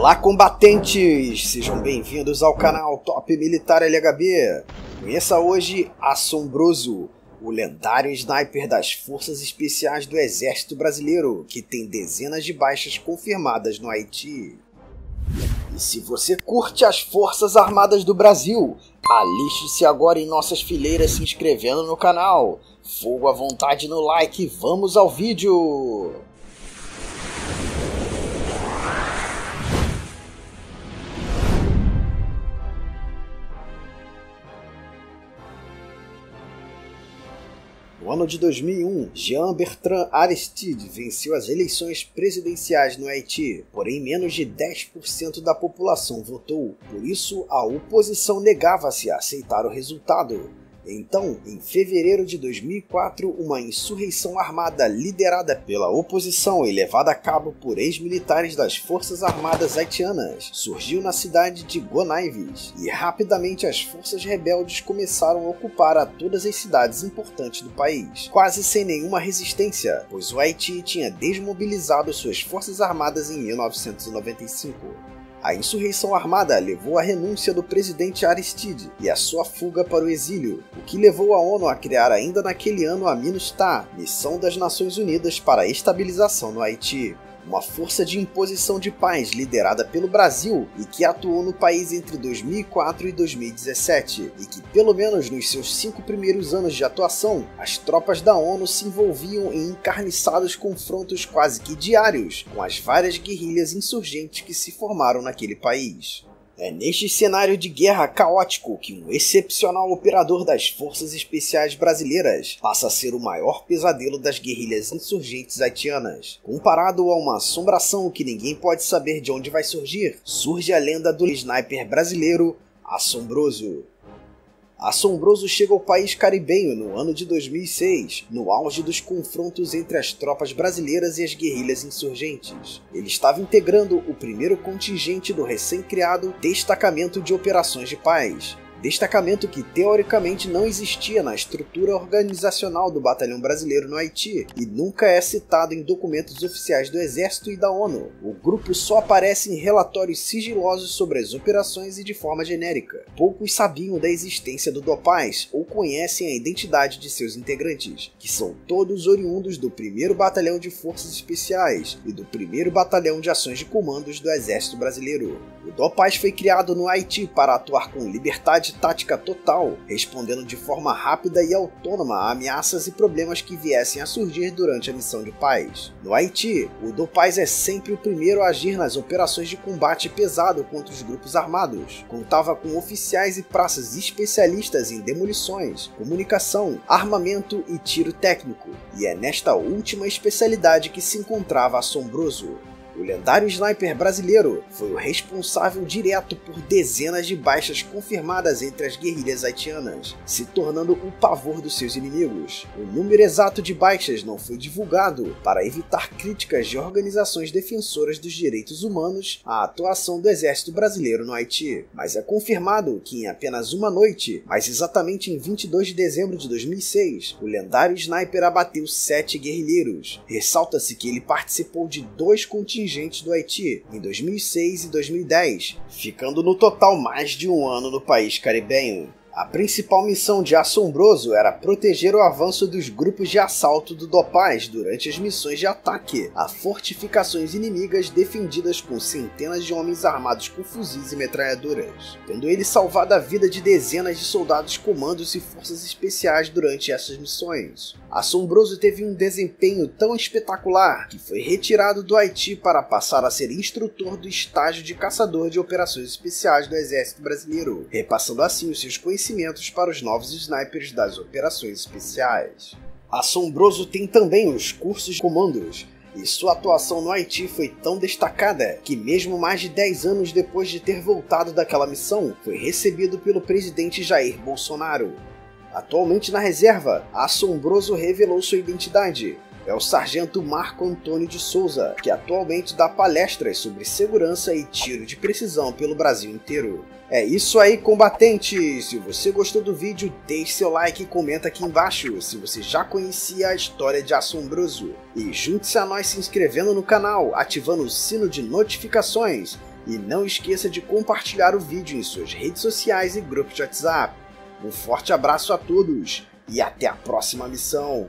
Olá, combatentes! Sejam bem-vindos ao canal Top Militar LHB. Conheça hoje Assombroso, o lendário sniper das Forças Especiais do Exército Brasileiro, que tem dezenas de baixas confirmadas no Haiti. E se você curte as Forças Armadas do Brasil, aliste-se agora em nossas fileiras se inscrevendo no canal. Fogo à vontade no like, vamos ao vídeo! No ano de 2001, Jean Bertrand Aristide venceu as eleições presidenciais no Haiti, porém menos de 10% da população votou. Por isso, a oposição negava-se a aceitar o resultado. Então, em fevereiro de 2004, uma insurreição armada liderada pela oposição e levada a cabo por ex-militares das Forças Armadas haitianas surgiu na cidade de Gonaives, e rapidamente as forças rebeldes começaram a ocupar a todas as cidades importantes do país, quase sem nenhuma resistência, pois o Haiti tinha desmobilizado suas forças armadas em 1995. A insurreição armada levou à renúncia do presidente Aristide e a sua fuga para o exílio, o que levou a ONU a criar ainda naquele ano a MINUSTAH, Missão das Nações Unidas para a Estabilização no Haiti uma força de imposição de paz liderada pelo Brasil e que atuou no país entre 2004 e 2017, e que, pelo menos nos seus cinco primeiros anos de atuação, as tropas da ONU se envolviam em encarniçados confrontos quase que diários com as várias guerrilhas insurgentes que se formaram naquele país. É neste cenário de guerra caótico que um excepcional operador das Forças Especiais Brasileiras passa a ser o maior pesadelo das guerrilhas insurgentes haitianas. Comparado a uma assombração que ninguém pode saber de onde vai surgir, surge a lenda do sniper brasileiro Assombroso. Assombroso chega ao país caribenho no ano de 2006, no auge dos confrontos entre as tropas brasileiras e as guerrilhas insurgentes. Ele estava integrando o primeiro contingente do recém-criado Destacamento de Operações de Paz, destacamento que teoricamente não existia na estrutura organizacional do Batalhão Brasileiro no Haiti e nunca é citado em documentos oficiais do Exército e da ONU. O grupo só aparece em relatórios sigilosos sobre as operações e de forma genérica. Poucos sabiam da existência do Dopaz ou conhecem a identidade de seus integrantes, que são todos oriundos do 1 Batalhão de Forças Especiais e do 1 Batalhão de Ações de Comandos do Exército Brasileiro. O Dopaz foi criado no Haiti para atuar com liberdade tática total, respondendo de forma rápida e autônoma a ameaças e problemas que viessem a surgir durante a missão de paz. No Haiti, o do Paz é sempre o primeiro a agir nas operações de combate pesado contra os grupos armados. Contava com oficiais e praças especialistas em demolições, comunicação, armamento e tiro técnico, e é nesta última especialidade que se encontrava Assombroso. O lendário sniper brasileiro foi o responsável direto por dezenas de baixas confirmadas entre as guerrilhas haitianas, se tornando o pavor dos seus inimigos. O número exato de baixas não foi divulgado para evitar críticas de organizações defensoras dos direitos humanos à atuação do exército brasileiro no Haiti, mas é confirmado que em apenas uma noite, mais exatamente em 22 de dezembro de 2006, o lendário sniper abateu sete guerrilheiros. Ressalta-se que ele participou de dois contingentes contingentes do Haiti em 2006 e 2010, ficando no total mais de um ano no país caribenho. A principal missão de Assombroso era proteger o avanço dos grupos de assalto do Dopaz durante as missões de ataque a fortificações inimigas defendidas com centenas de homens armados com fuzis e metralhadoras, tendo ele salvado a vida de dezenas de soldados, comandos e forças especiais durante essas missões. Assombroso teve um desempenho tão espetacular que foi retirado do Haiti para passar a ser instrutor do estágio de caçador de operações especiais do Exército Brasileiro, repassando assim os seus conhecimentos para os novos snipers das operações especiais. Assombroso tem também os cursos de comandos, e sua atuação no Haiti foi tão destacada que, mesmo mais de 10 anos depois de ter voltado daquela missão, foi recebido pelo presidente Jair Bolsonaro. Atualmente na reserva, Assombroso revelou sua identidade. É o sargento Marco Antônio de Souza, que atualmente dá palestras sobre segurança e tiro de precisão pelo Brasil inteiro. É isso aí, combatente! Se você gostou do vídeo, deixe seu like e comenta aqui embaixo se você já conhecia a história de Assombroso. E junte-se a nós se inscrevendo no canal, ativando o sino de notificações E não esqueça de compartilhar o vídeo em suas redes sociais e grupos de WhatsApp. Um forte abraço a todos e até a próxima missão!